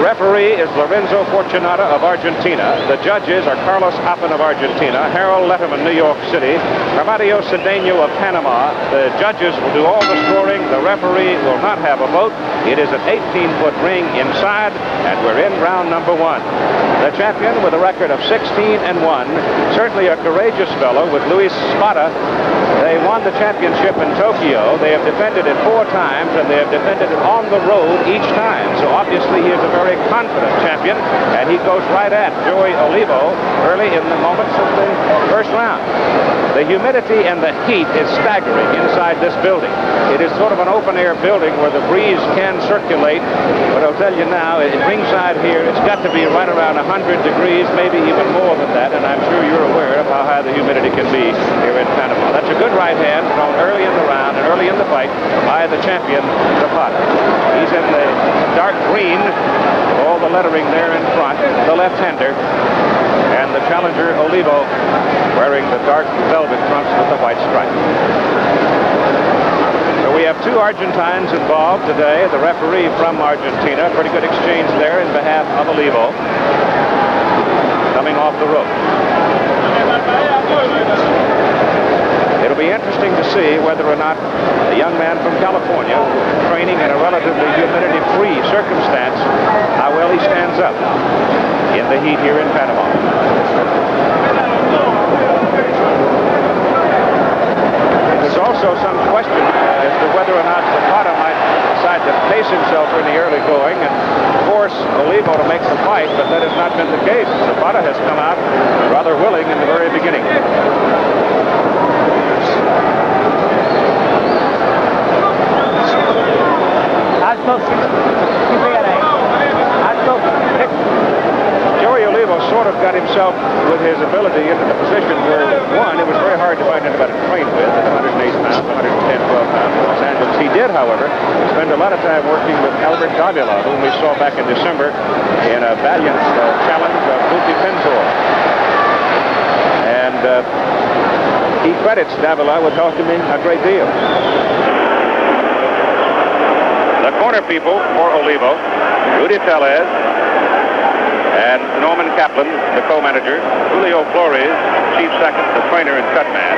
The referee is Lorenzo Fortunata of Argentina. The judges are Carlos Appen of Argentina, Harold Lederman, New York City, Armando Cedeno of Panama. The judges will do all the scoring. The referee will not have a vote. It is an 18-foot ring inside, and we're in round number one. The champion with a record of 16 and 1, certainly a courageous fellow with Luis Spada. They won the championship in Tokyo. They have defended it four times, and they have defended it on the road each time. So obviously he is a very confident champion, and he goes right at Joey Olivo early in the moments of the first round. The humidity and the heat is staggering inside this building. It is sort of an open-air building where the breeze can circulate, but I'll tell you now, at ringside here, it's got to be right around 100 degrees, maybe even more than that, and I'm sure you're aware of how high the humidity can be here in Panama. That's a good right hand thrown early in the round and early in the fight by the champion, Zapata. He's in the dark green, all the lettering there in front, the left-hander, and the challenger, Olivo, wearing the dark velvet trunks with the white stripe. We have two Argentines involved today. The referee from Argentina, pretty good exchange there in behalf of Olivo, coming off the rope. It'll be interesting to see whether or not the young man from California, training in a relatively humidity-free circumstance, how well he stands up in the heat here in Panama. There's also some question as to whether or not Zapata might decide to pace himself in the early going and force Olivo to make the fight, but that has not been the case. Zapata has come out rather willing in the very beginning. Joey Olivo sort of got himself with his ability into the position where, one, it was very hard to find anybody to train with at 108 pounds, 110, 12 pounds in Los Angeles. He did, however, spend a lot of time working with Albert Davila, whom we saw back in December in a valiant uh, challenge of Lupe Pintor. And uh, he credits Davila with helping me a great deal. The corner people for Olivo, Rudy Tellez, and Norman Kaplan, the co-manager, Julio Flores, chief second, the trainer and cutman.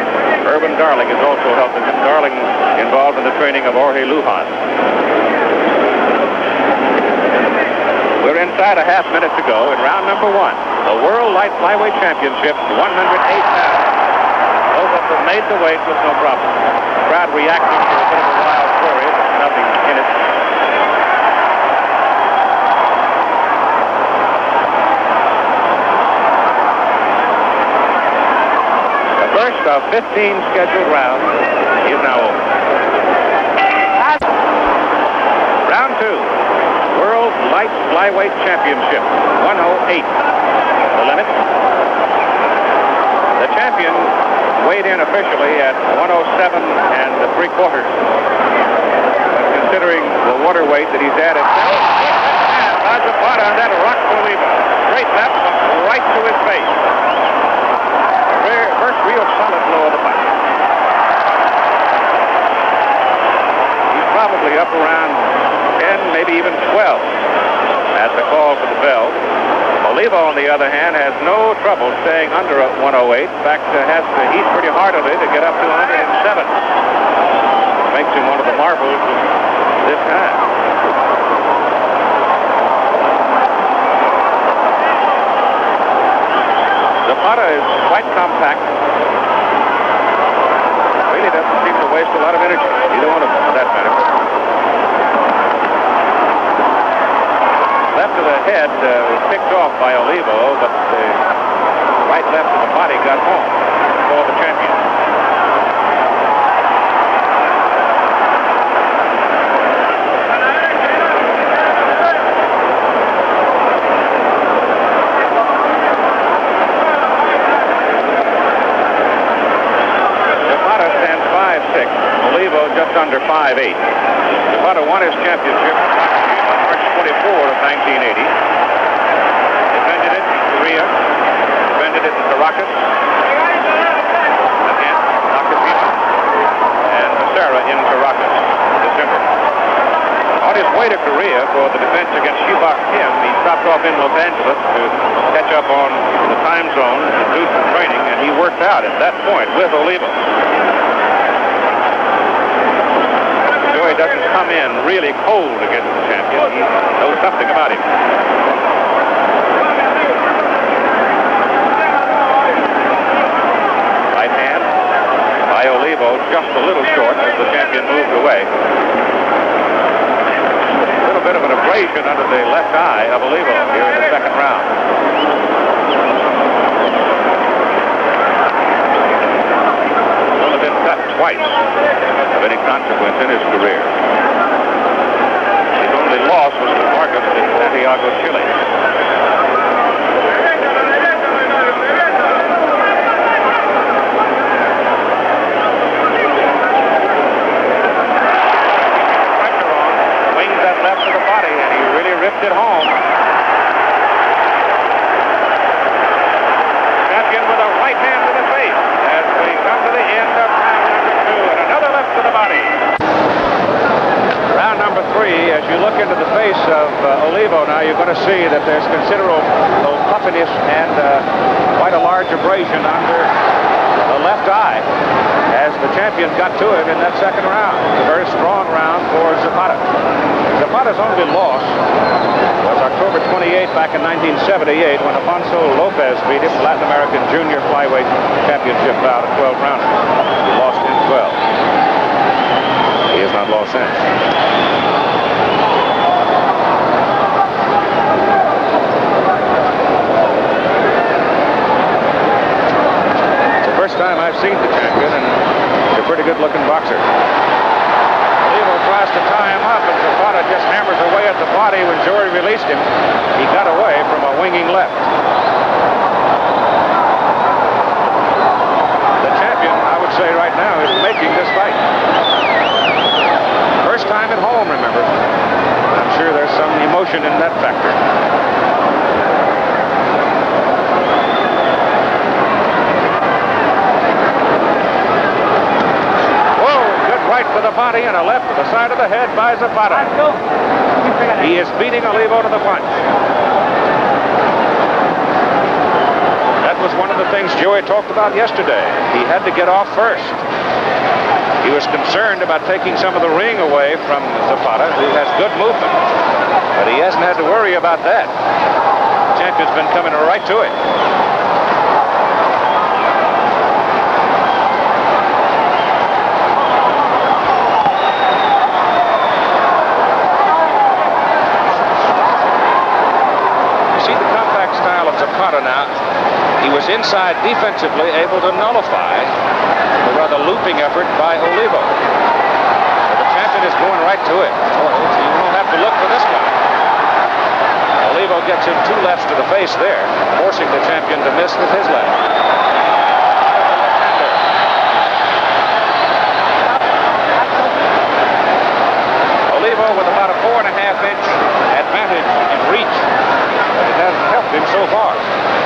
Irvin Darling is also helping him. Darling involved in the training of Jorge Lujan. We're inside a half minute to go in round number one. The World Light Flyweight Championship, 108 pounds. Both of them made the weight with no problem. Crowd reacting to a bit of a wild but nothing in it. First of 15 scheduled rounds is now over. Round two, World Light Flyweight Championship, 108. The limit. The champion weighed in officially at 107 and three quarters. But considering the water weight that he's added. Zapata on that rock Olivo. Straight left, right to his face. Real solid blow of the fight. He's probably up around 10, maybe even 12 at the call for the bell. Olivo, on the other hand, has no trouble staying under a 108. In fact, uh, has to eat pretty heartily to get up to 107. Makes him one of the marvels of this kind. Zapata is quite compact. Really doesn't seem to waste a lot of energy. Either one of them, for that matter. Left of the head uh, was picked off by Olivo, but the right left of the body got home for the champion. Zapata stands 5'6", Olivo just under 5'8". Zapata won his championship on March 24 of 1980. Defended it in Korea. Defended it in Caracas. Again, Nakajima. And Becerra in Caracas in December. On his way to Korea for the defense against Chi-Bok Kim, he stopped off in Los Angeles to catch up on the time zone and do some training, and he worked out at that point with Olivo. Joey doesn't come in really cold against the champion. He knows something about him. Right hand by Olivo, just a little short as the champion moved away A little bit of an abrasion under the left eye of Olivo here in the second round. Only been cut twice of any consequence in his career. His only loss was to Vargas in Santiago, Chile. it home. Champion with a right hand to the face as we come to the end of round number two and another left to the body. Round number three, as you look into the face of uh, Olivo now, you're going to see that there's considerable puffiness and uh, quite a large abrasion under the left eye as the champion got to it in that second round. It's a very strong round for Zapata. Zapata's only loss was October 28 back in 1978 when Alfonso Lopez beat him Latin American Junior Flyweight Championship bout, a 12 rounder. He lost in 12. He has not lost since. First time I've seen the champion, and he's a pretty good-looking boxer tries to tie him up, and Zapata just hammers away at the body when Joey released him. He got away from a winging left. The champion, I would say right now, is making this fight. First time at home, remember. I'm sure there's some emotion in that factor. Right to the body and a left to the side of the head by Zapata. He is beating Olivo to the punch. That was one of the things Joey talked about yesterday. He had to get off first. He was concerned about taking some of the ring away from Zapata, who has good movement. But he hasn't had to worry about that. Champion's been coming right to it. Now. He was inside defensively, able to nullify the rather looping effort by Olivo. But the champion is going right to it. Oh, you won't have to look for this guy. Olivo gets him two lefts to the face there, forcing the champion to miss with his left. Olivo with about a four and a half inch advantage in reach, but it hasn't him so far.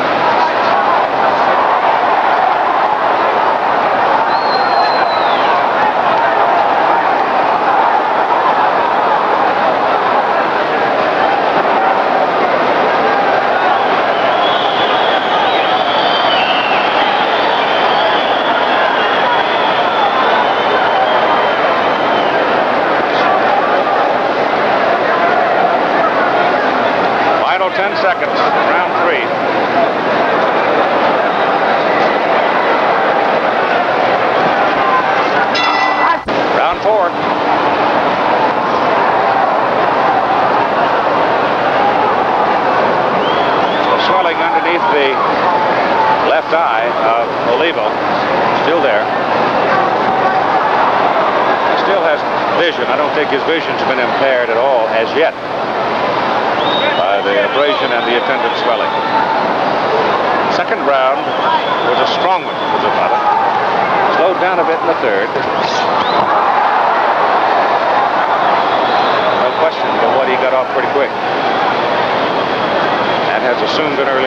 yet by the abrasion and the attendant swelling. Second round was a strong one for Zapata. Slowed down a bit in the third. No question but what he got off pretty quick and has assumed an early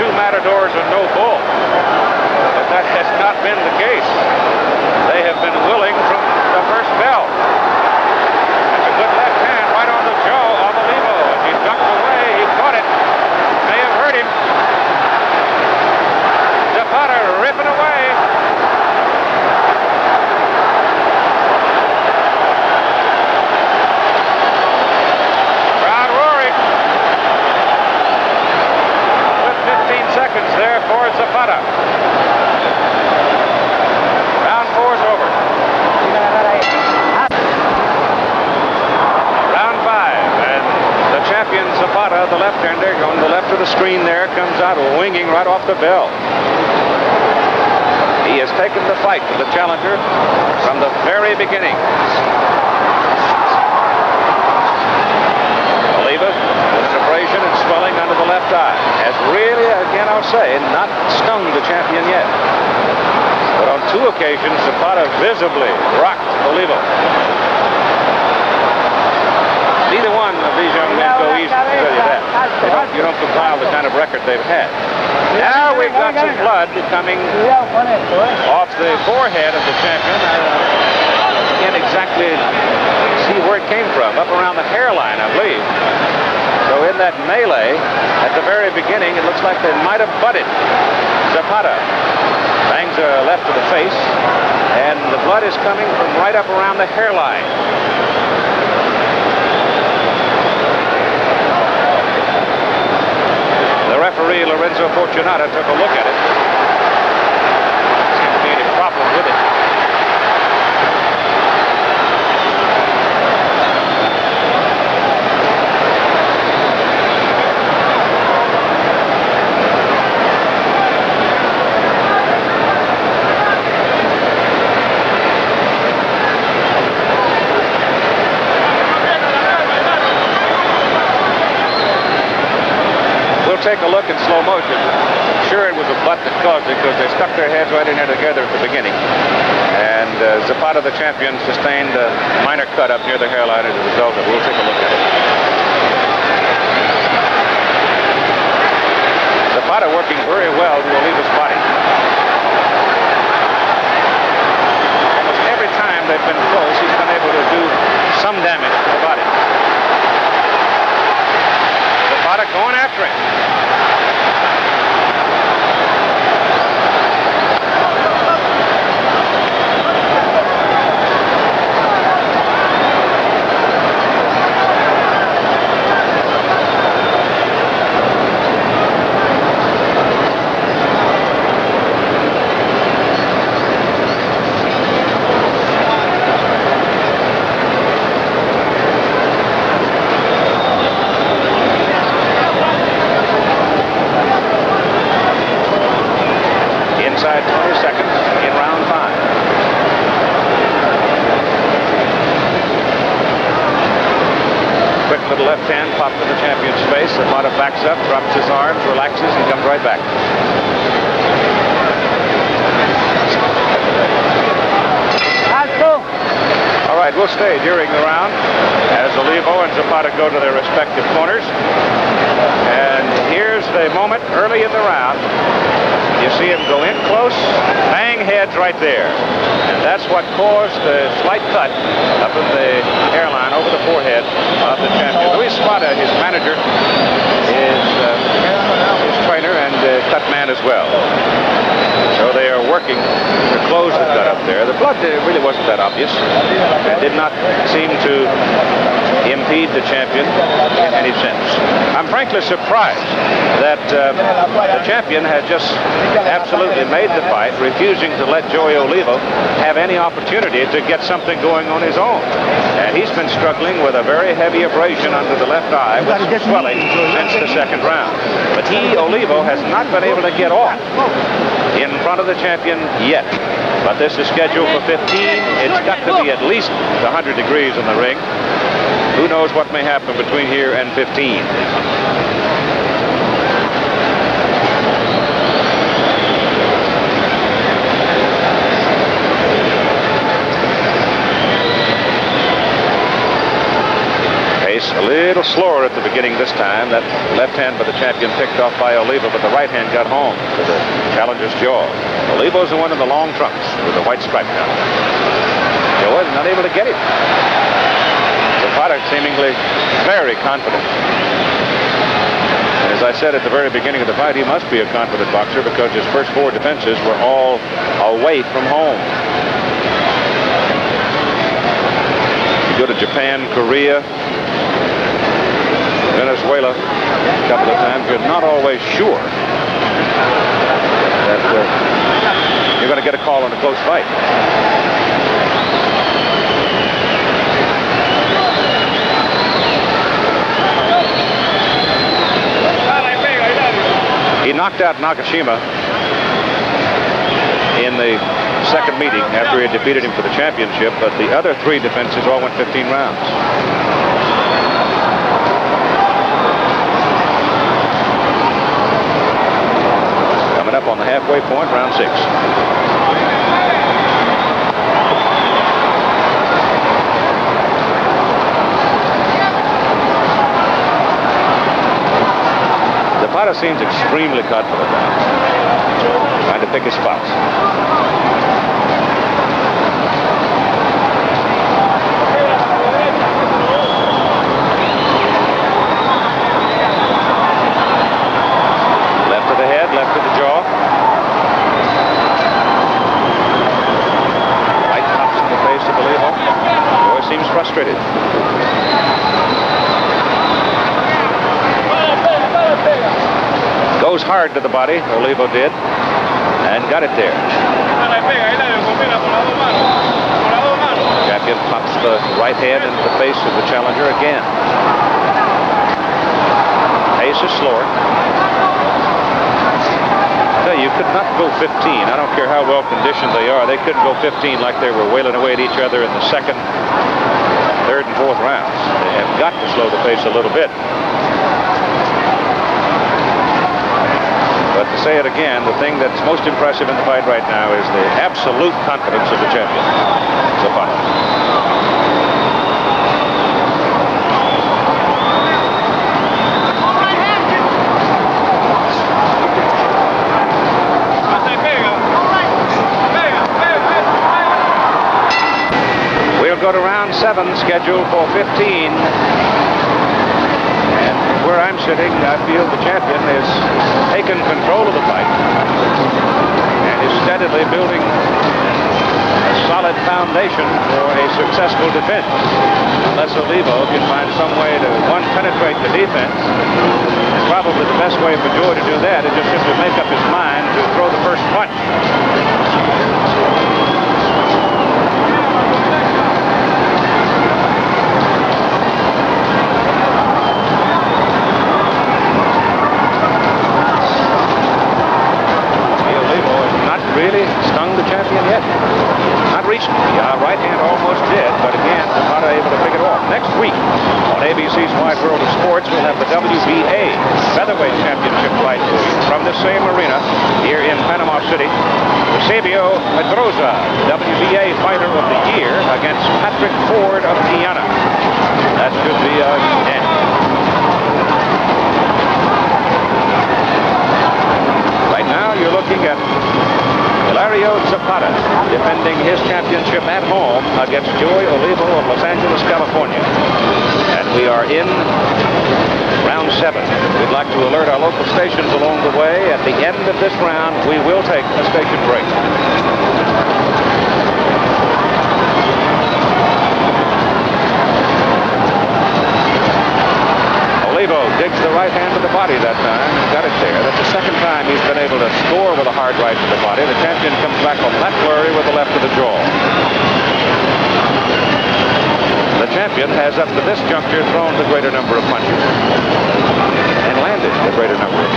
two matadors and no bull. But that has not been the case. They have been willing from the first bell. That's a good left hand right on the jaw of Olivo. As he ducked away, he caught it. May have hurt him. Zapata ripping away. Zapata. Round four's over. Round five, and the champion Zapata, the left-hander, on the left of the screen there, comes out winging right off the bell. He has taken the fight to the challenger from the very beginning. abrasion and swelling under the left eye. Has really, again I'll say, not stung the champion yet. But on two occasions, Zapata visibly rocked Olivo. Neither one of these young men go easy, to tell you that. You don't compile the kind of record they've had. Now we've got some blood coming off the forehead of the champion. I uh, can't exactly see where it came from. Up around the hairline, I believe. So in that melee, at the very beginning, it looks like they might have butted. Zapata bangs a left to the face, and the blood is coming from right up around the hairline. Referee, Lorenzo Fortunata, took a look at it. Seems to be any problem with it. take a look in slow motion. Sure, it was a butt that caused it because they stuck their heads right in there together at the beginning. And uh, Zapata, the champion, sustained a minor cut up near the hairline as a result of it. We'll take a look at it. Zapata working very well to relieve his body. Almost every time they've been been able to do some damage to the body. Zapata going after him. stay during the round as Olivo and Zapata go to their respective corners. And here's the moment early in the round. You see him go in close, bang heads right there. And that's what caused the slight cut up in the hairline over the forehead of the champion. Luis Spada, his manager, is uh, his trainer and uh, cut man as well. So they are working clothes that got up there. The blood really wasn't that obvious. It did not seem to impede the champion in any sense. I'm frankly surprised that uh, the champion had just absolutely made the fight, refusing to let Joey Olivo have any opportunity to get something going on his own. And he's been struggling with a very heavy abrasion under the left eye with some swelling since the second round. But he, Olivo, has not been able to get off in front of the champion yet. But this is scheduled for 15. It's got to be at least 100 degrees in the ring. Who knows what may happen between here and 15. A little slower at the beginning this time. That left hand by the champion picked off by Olivo, but the right hand got home to the challenger's jaw. Olivo's the one in the long trunks with the white stripe down. Joe not able to get it. Zapata seemingly very confident. As I said at the very beginning of the fight, he must be a confident boxer because his first four defenses were all away from home. You go to Japan, Korea, Venezuela a couple of times, you're not always sure that uh, you're going to get a call in a close fight. He knocked out Nakajima in the second meeting after he had defeated him for the championship, but the other three defenses all went 15 rounds. up on the halfway point, round six. The Zapata seems extremely confident now. Trying to pick his spots. Hard to the body, Olivo did, and got it there. Champion pops the right hand into the face of the challenger again. Pace is slower. you could not go 15. I don't care how well conditioned they are. They couldn't go 15 like they were wailing away at each other in the second third and fourth rounds. They have got to slow the pace a little bit. But to say it again, the thing that's most impressive in the fight right now is the absolute confidence of the champion, Zapata. go to round seven, scheduled for 15. Where I'm sitting, I feel the champion has taken control of the fight and is steadily building a solid foundation for a successful defense. Unless Olivo can find some way to, one, penetrate the defense. And probably the best way for Joey to do that is just simply make up his mind to throw the first punch. Really stung the champion yet. Not recently. Uh, right hand almost did, but again, not able to pick it off. Next week on ABC's Wide World of Sports, we'll have the WBA Featherweight Championship fight from the same arena here in Panama City. Eusebio Pedroza, WBA Fighter of the Year, against Patrick Ford of Guyana. That should be a. Right now, you're looking at Hilario Zapata defending his championship at home against Joey Olivo of Los Angeles, California. And we are in round seven. We'd like to alert our local stations along the way. At the end of this round, we will take a station break. Olivo digs the right hand to the body that time. Got it there. That's the second time he's been able to score with a hard right to the body. The champion comes back on that flurry with the left to the jaw. The champion has up to this juncture thrown the greater number of punches and landed the greater number of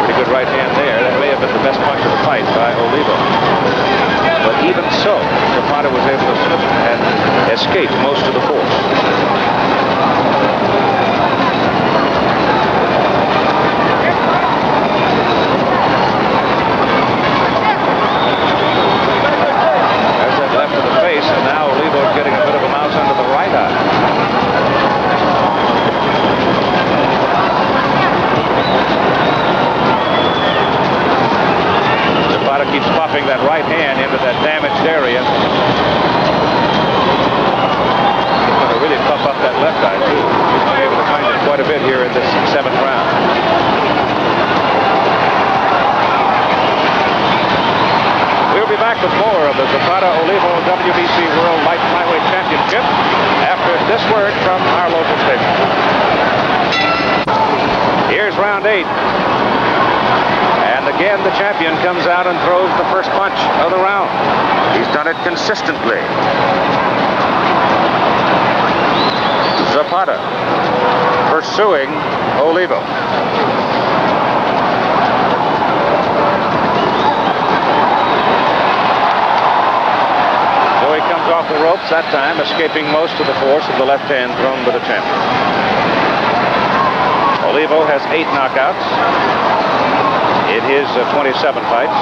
Pretty good right hand there. That may have been the best punch of the fight by Olivo. But even so, Zapata was able to slip and escape most of the force. Keeps popping that right hand into that damaged area. He's going to really puff up that left eye, too. He's been able to find it quite a bit here in this seventh round. We'll be back with more of the Zapata Olivo WBC World Light Flyweight Championship after this word from our local station. Here's round eight. And again, the champion comes out and throws the first punch of the round. He's done it consistently. Zapata pursuing Olivo. So he comes off the ropes that time, escaping most of the force of the left hand thrown by the champion. Olivo has eight knockouts in his uh, 27 fights.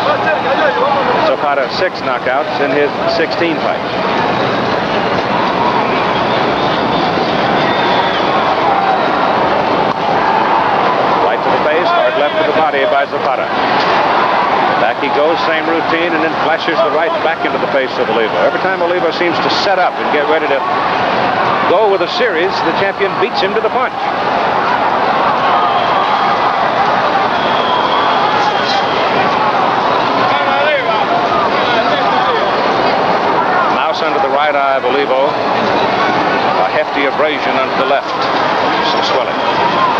Zapata six knockouts in his 16 fights. Right to the face, hard left to the body by Zapata. Back he goes, same routine, and then flashes the right back into the face of Olivo. Every time Olivo seems to set up and get ready to go with a series, the champion beats him to the punch. Right eye of Olivo. A hefty abrasion under the left. Some swelling.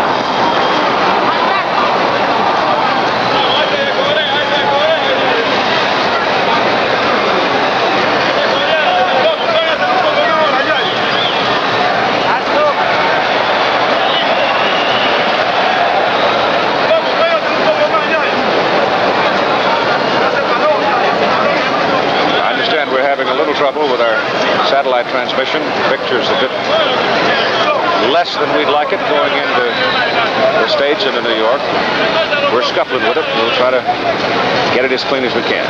Transmission. Picture's a bit less than we'd like it going into the States into New York. We're scuffling with it. We'll try to get it as clean as we can.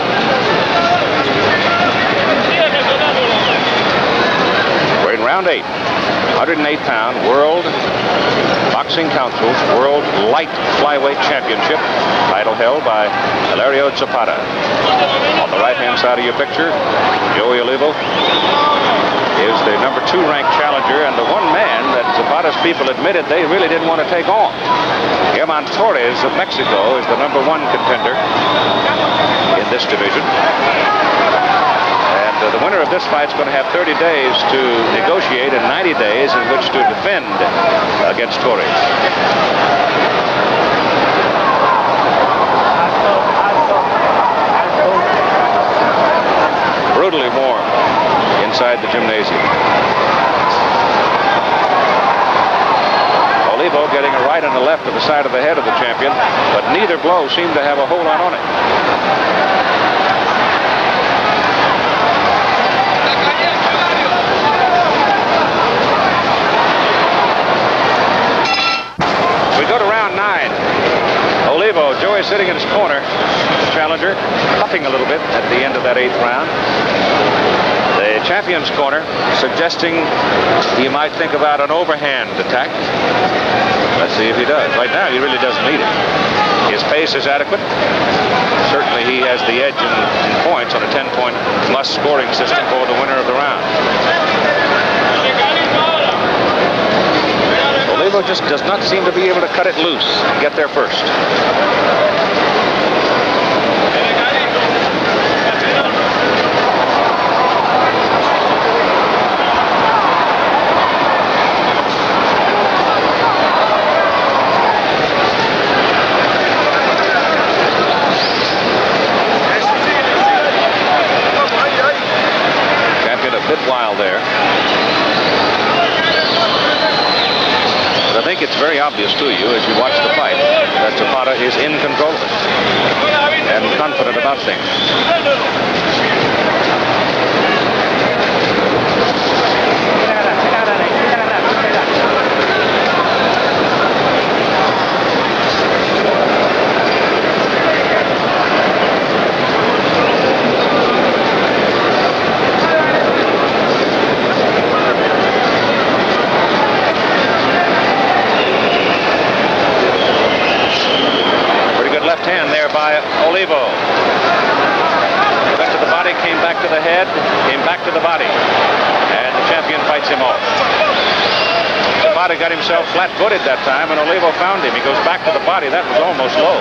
We're in round eight. 108-pound World Boxing Council's World Light Flyweight Championship, title held by Hilario Zapata. On the right-hand side of your picture, Joey Olivo is the number two ranked challenger and the one man that Zapata's people admitted they really didn't want to take on. German Torres of Mexico is the number one contender in this division. Uh, the winner of this fight is going to have 30 days to negotiate and 90 days in which to defend against Torres. Brutally warm inside the gymnasium. Olivo getting a right and a left to the side of the head of the champion, but neither blow seemed to have a whole lot on it. Olivo, Joey sitting in his corner. The challenger puffing a little bit at the end of that eighth round. The champion's corner suggesting he might think about an overhand attack. Let's see if he does. Right now, he really doesn't need it. His pace is adequate. Certainly, he has the edge in, in points on a 10-point plus scoring system for the winner of the round. Rainbow just does not seem to be able to cut it loose and get there first. Champion a bit wild there. I think it's very obvious to you as you watch the fight that Zapata is in control of it and confident about things. By Olivo. Went to the body, came back to the head, came back to the body. And the champion fights him off. Zapata got himself flat-footed that time, and Olivo found him. He goes back to the body. That was almost low.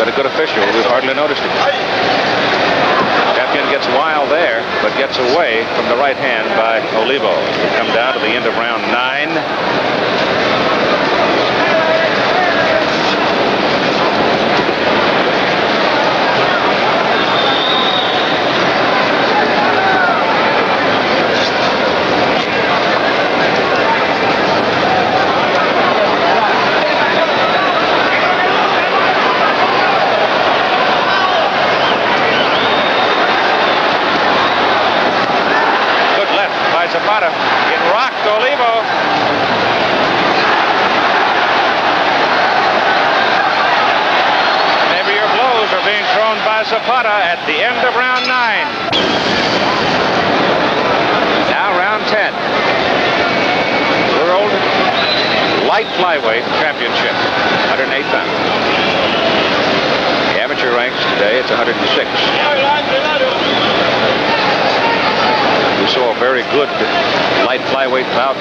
But a good official. We've hardly noticed it. Champion gets wild there, but gets away from the right hand by Olivo. We come down to the end of round nine. Zapata at the end of round nine. Now round 10. World Light Flyweight Championship, 108 pounds. The amateur ranks today, it's 106. We saw a very good light flyweight bout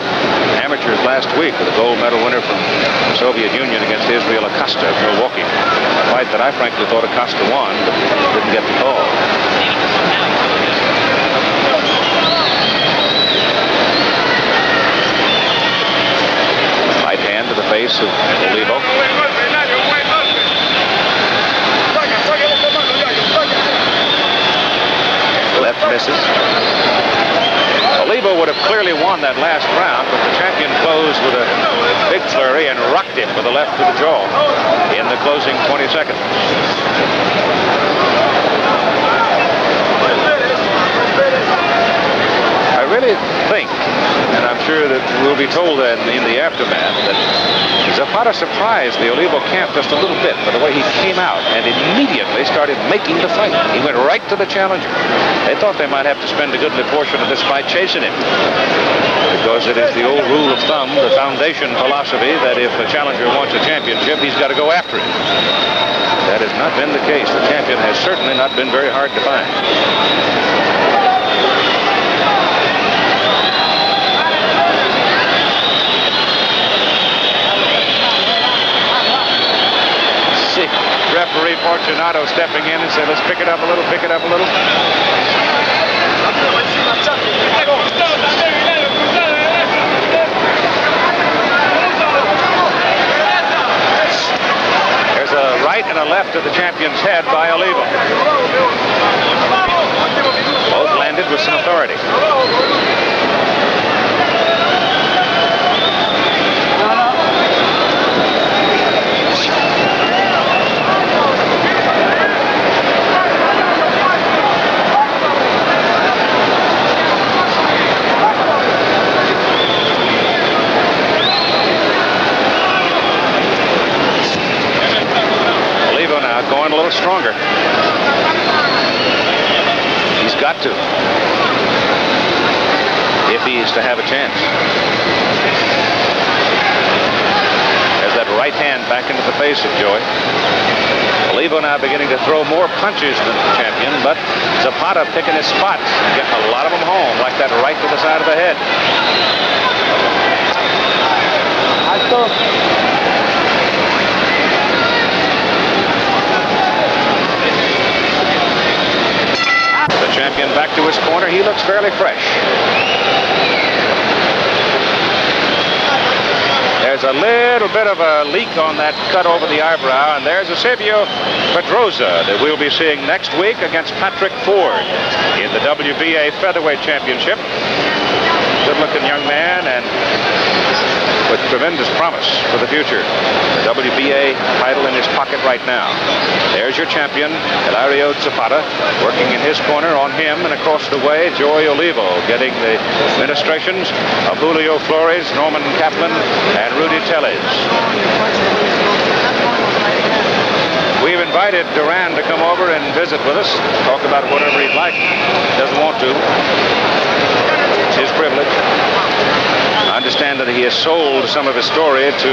amateurs last week with a gold medal winner from the Soviet Union against Israel Acosta of Milwaukee. A fight that I frankly thought Acosta won, but didn't get the call. Right hand to the face of Olivo. Left misses. Olivo would have clearly won that last round, but the champion closed with a big flurry and rocked him with a left to the jaw in the closing 20 seconds. I really think, and I'm sure that we'll be told that in the aftermath, that Zapata surprised the Olivo camp just a little bit by the way he came out and immediately started making the fight. He went right to the challenger. They thought they might have to spend a goodly portion of this fight chasing him. Because it is the old rule of thumb, the foundation philosophy, that if a challenger wants a championship, he's got to go after it. That has not been the case. The champion has certainly not been very hard to find. Referee Fortunato stepping in and said, let's pick it up a little, pick it up a little. There's a right and a left to the champion's head by Olivo. Both landed with some authority. Going a little stronger. He's got to. If he is to have a chance. There's that right hand back into the face of Joey. Olivo now beginning to throw more punches than the champion, but Zapata picking his spots getting a lot of them home, like that right to the side of the head. Alto. Back to his corner. He looks fairly fresh. There's a little bit of a leak on that cut over the eyebrow, and there's Eusebio Pedroza that we'll be seeing next week against Patrick Ford in the WBA Featherweight Championship. Good-looking young man, and with tremendous promise for the future. The WBA title in his pocket right now. There's your champion, Hilario Zapata, working in his corner on him, and across the way, Joey Olivo getting the ministrations of Julio Flores, Norman Kaplan, and Rudy Tellez. We've invited Duran to come over and visit with us, talk about whatever he'd like. Doesn't want to. It's his privilege. Understand that he has sold some of his story to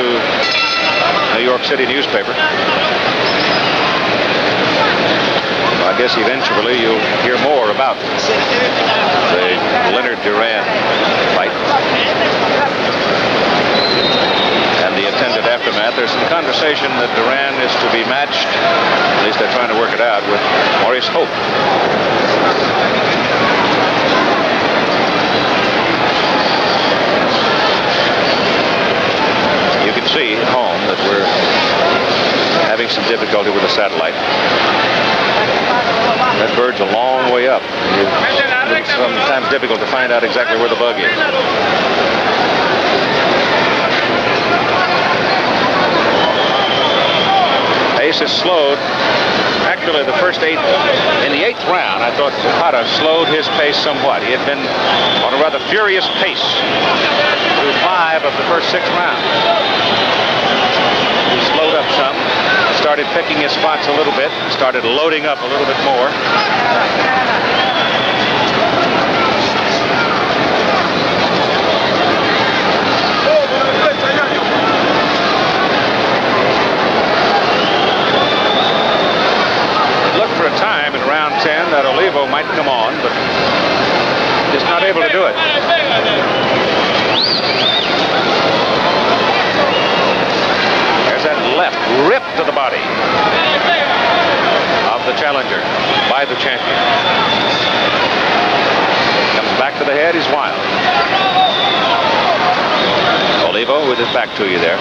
New York City newspaper. I guess eventually you'll hear more about the Leonard Duran fight and the attendant aftermath. There's some conversation that Duran is to be matched, at least they're trying to work it out, with Maurice Hope. See at home that we're having some difficulty with the satellite. That bird's a long way up. It's sometimes difficult to find out exactly where the bug is. Pace is slowed. Actually, the first eight, in the eighth round, I thought Zapata slowed his pace somewhat. He had been on a rather furious pace through five of the first six rounds He slowed up some, started picking his spots a little bit, started loading up a little bit more. Look for a time in round 10 that Olivo might come on, but just not able to do it. There's that left, ripped to the body of the challenger by the champion. Comes back to the head, he's wild. Olivo with his back to you there.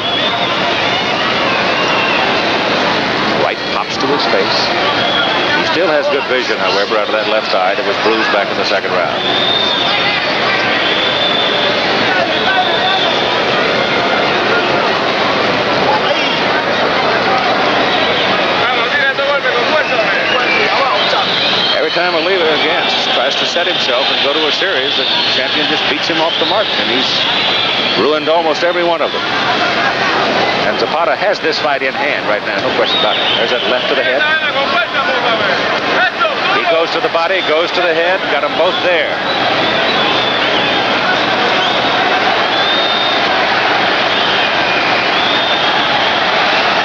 Right pops to his face. Still has good vision, however, out of that left eye that was bruised back in the second round. Every time Olivo again tries to set himself and go to a series, the champion just beats him off the mark, and he's ruined almost every one of them. And Zapata has this fight in hand right now, no question about it. There's that left to the head. He goes to the body, goes to the head, got them both there.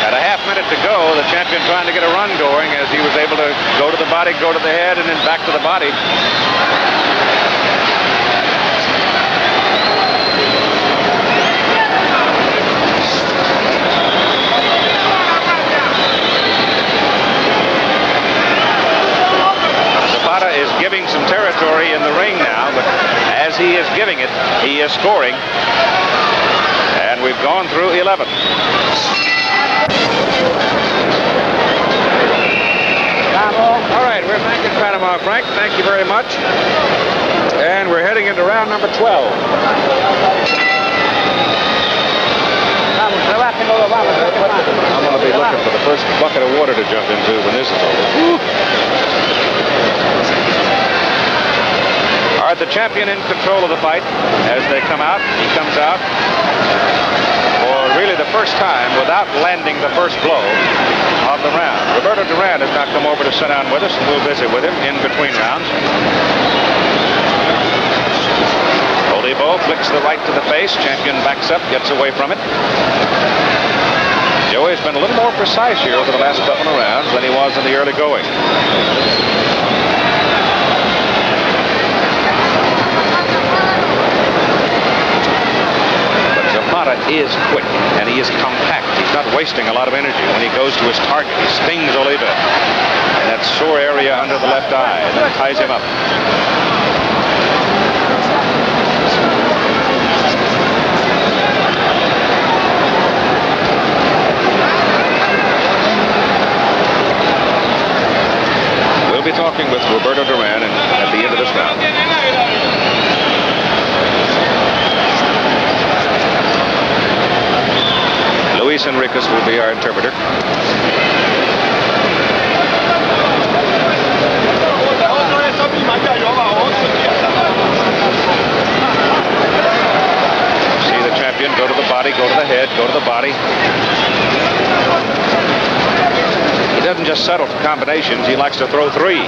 At a half minute to go. The champion trying to get a run going as he was able to go to the body, go to the head, and then back to the body. Zapata is giving some territory in the ring now, but as he is giving it, he is scoring. And we've gone through 11. All right, we're back in Panama, Frank. Thank you very much. And we're heading into round number 12. I'm going to be looking for the first bucket of water to jump into when this is over. Right, the champion in control of the fight as they come out. He comes out for really the first time without landing the first blow of the round. Roberto Duran has now come over to sit down with us, and we'll visit with him in between rounds. Olivo flicks the right to the face. Champion backs up, gets away from it. Joey's been a little more precise here over the last couple of rounds than he was in the early going. Is quick and he is compact. He's not wasting a lot of energy when he goes to his target. He stings Olivo. And that sore area under the left eye that ties him up. We'll be talking with Roberto Duran at the end of this round. Luis Enriquez will be our interpreter. See the champion go to the body, go to the head, go to the body. He doesn't just settle for combinations, he likes to throw three.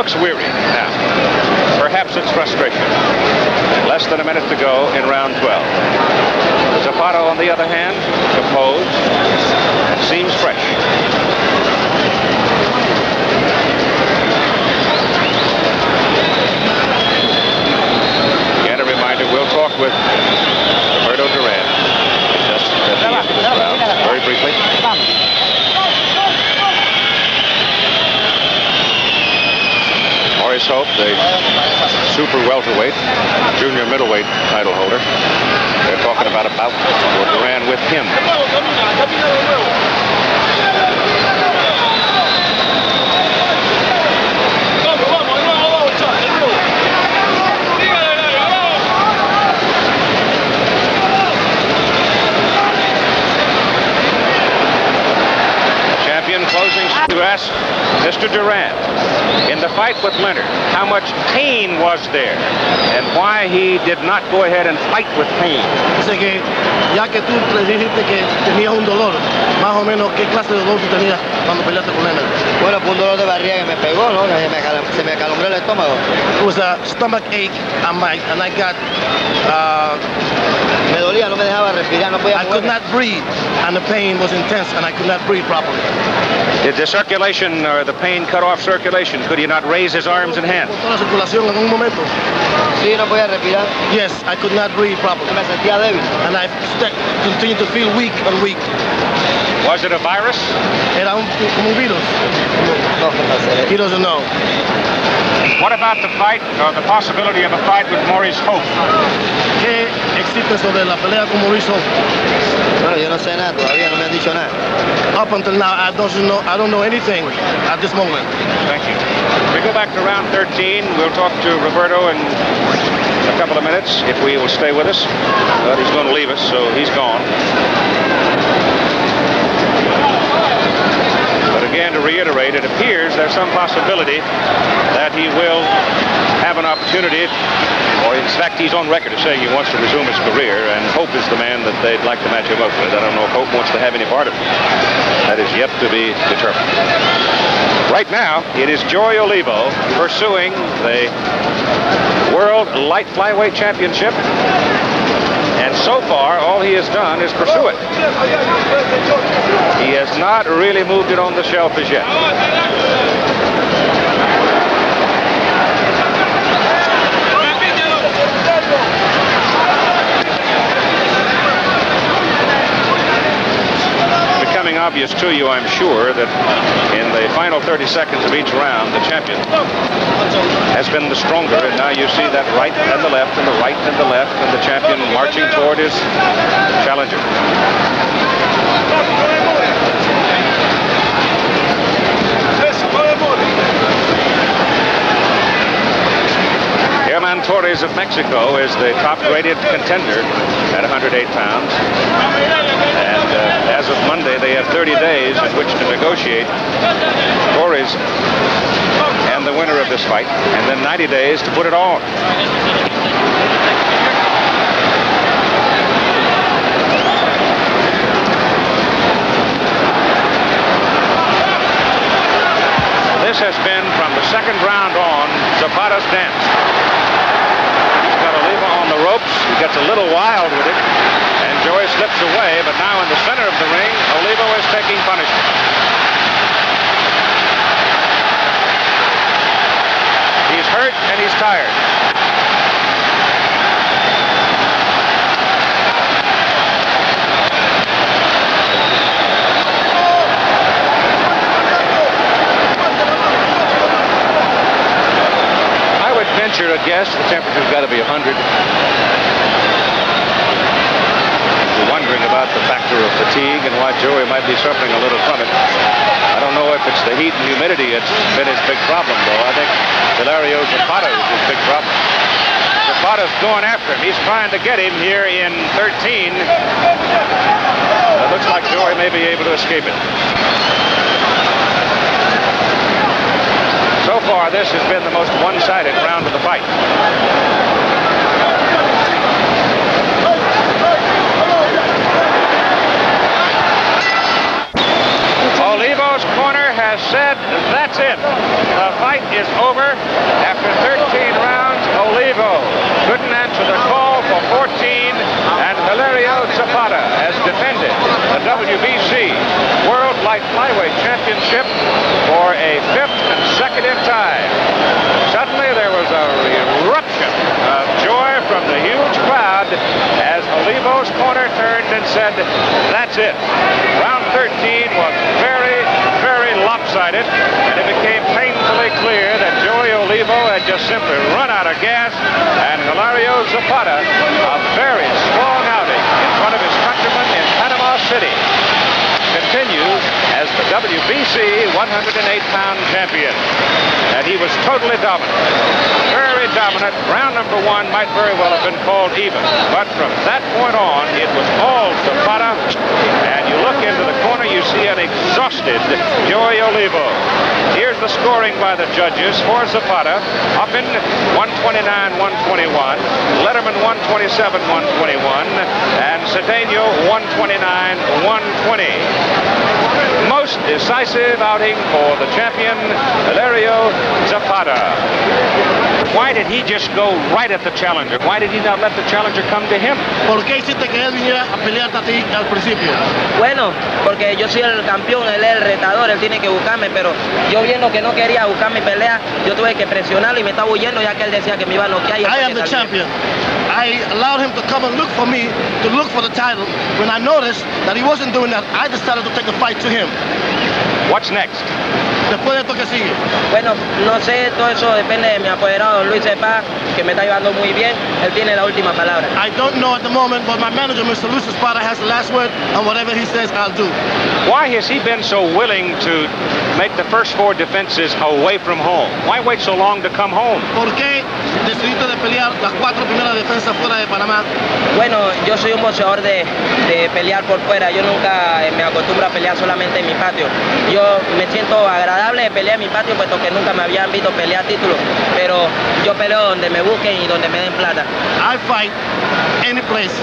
Looks weary now. Perhaps it's frustration. Less than a minute to go in round 12. Zapata, on the other hand, composed and seems fresh. Again, a reminder, we'll talk with Roberto Duran just at round, very briefly. Maurice Hope, the super welterweight, junior middleweight title holder. They're talking about a bout for Duran with him. Champion closing to ask Mr. Duran in the fight with Leonard, how much pain was there and why he did not go ahead and fight with pain. Dice que ya que tú le dijiste que tenías un dolor, más o menos qué clase de dolor tú tenías cuando peleaste con Leonard. Bueno, fue un dolor de barriga que me pegó, ¿no? Se me, acal- se me acalombró el estómago. It was a stomach ache and, my, and I got, uh, Me dolía, no me dejaba respirar, no podía I could not breathe and the pain was intense and I could not breathe properly. Did the circulation or the pain cut off circulation? Could he not raise his arms and hands? Cortó la circulación en un momento. Sí, no podía respirar. Yes, I could not breathe properly. Me sentía débil. And I st- continued to feel weak and weak. Was it a virus? Era un, un virus. No, no sé. He doesn't know. What about the fight or the possibility of a fight with Maurice Hope? ¿Qué existe sobre la pelea con Maurice Hope? Bueno, yo no sé nada, todavía no me han dicho nada. Up until now, I don't know, I don't know anything at this moment. Thank you. We go back to round 13. We'll talk to Roberto in a couple of minutes if we will stay with us. But he's going to leave us, so he's gone. Again, to reiterate, it appears there's some possibility that he will have an opportunity, or in fact, he's on record as saying he wants to resume his career, and Hope is the man that they'd like to match him up with. I don't know if Hope wants to have any part of it. That is yet to be determined. Right now, it is Joey Olivo pursuing the World Light Flyweight Championship. And so far, all he has done is pursue it. He has not really moved it on the shelf as yet. Obvious to you, I'm sure, that in the final 30 seconds of each round, the champion has been the stronger, and now you see that right and the left, and the right and the left, and the champion marching toward his challenger. German Torres of Mexico is the top-rated contender at 108 pounds. And uh, as of Monday, they have 30 days in which to negotiate Torres and the winner of this fight, and then 90 days to put it on. This has been from the second round on Zapata's dance. He's got Olivo on the gets a little wild with it, and Joey slips away, but now in the center of the ring, Olivo is taking punishment. He's hurt and he's tired. I would venture a guess the temperature's got to be 100. Wondering about the factor of fatigue and why Joey might be suffering a little from it. I don't know if it's the heat and humidity that's been his big problem, though. I think Hilario Zapata is his big problem. Zapata's going after him. He's trying to get him here in 13. It looks like Joey may be able to escape it. So far, this has been the most one-sided round of the fight. Olivo's corner has said that's it. The fight is over. After 13 rounds, Olivo couldn't answer the call for 14, and Hilario Zapata has defended the WBC World Light Flyweight Championship for a fifth consecutive time. Suddenly, there was a eruption of joy from the huge crowd as Olivo's corner turned and said, that's it. Round 13 was very, very lopsided, and it became clear that Joey Olivo had just simply run out of gas, and Hilario Zapata, a very strong outing in front of his countrymen in Panama City, the WBC 108-pound champion. And he was totally dominant. Very dominant. Round number one might very well have been called even. But from that point on, it was all Zapata. And you look into the corner, you see an exhausted Joey Olivo. Here's the scoring by the judges for Zapata. Hoppin 129-121. Lederman 127-121. And Cedeno 129-120. Most decisive outing for the champion, Hilario Zapata. Why did he just go right at the challenger? Why did he not let the challenger come to him? ¿Por qué hiciste que él viniera a pelearte a ti al principio? Bueno, porque yo soy el campeón, él es el retador, él tiene que buscarme, pero yo viendo que no quería buscar mi pelea, yo tuve que presionarlo y me estaba huyendo ya que él decía que me iba a noquear. y I am que the champion. I allowed him to come and look for me, to look for the title. When I noticed that he wasn't doing that, I decided to take the fight to him. What's next? Después de esto que sigue. Bueno, no sé, todo eso depende de mi apoderado Luis Cepá, que me está llevando muy bien, él tiene la última palabra. I don't know at the moment, but my manager, Mr. Luis Espada, has the last word, and whatever he says, I'll do. Why has he been so willing to make the first four defenses away from home? Why wait so long to come home? ¿Por qué decidiste de pelear las cuatro primeras defensas fuera de Panamá? Bueno, yo soy un boxeador de, de pelear por fuera, yo nunca eh, me acostumbro a pelear solamente en mi patio. Yo me siento agradable de pelear en mi patio, puesto que nunca me habían visto pelear títulos, pero yo peleo donde me busquen y donde me den plata. I fight any place.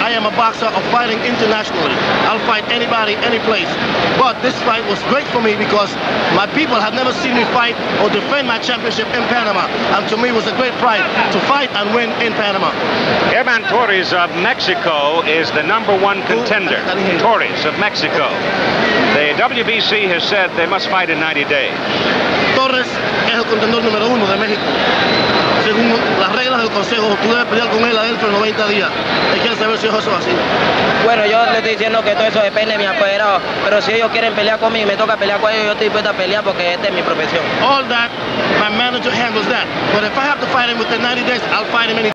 I am a boxer of fighting internationally. I'll fight anybody, any place. But this fight was great for me because my people had never seen me fight or defend my championship in Panama. And to me, it was a great pride to fight and win in Panama. German Torres of Mexico is the number one contender. Torres of Mexico. The WBC has said they must fight in 90 days. Torres es el contendor número uno de México. Según las reglas del consejo, tú debes pelear con él adentro de 90 días. Él quiere saber si eso es así. Bueno, yo le estoy diciendo que todo eso depende de mi apoderado, pero si ellos quieren pelear conmigo y me toca pelear con ellos, yo estoy dispuesto a pelear porque esta es mi profesión. All that, my manager handles that. But if I have to fight him within 90 days, I'll fight him any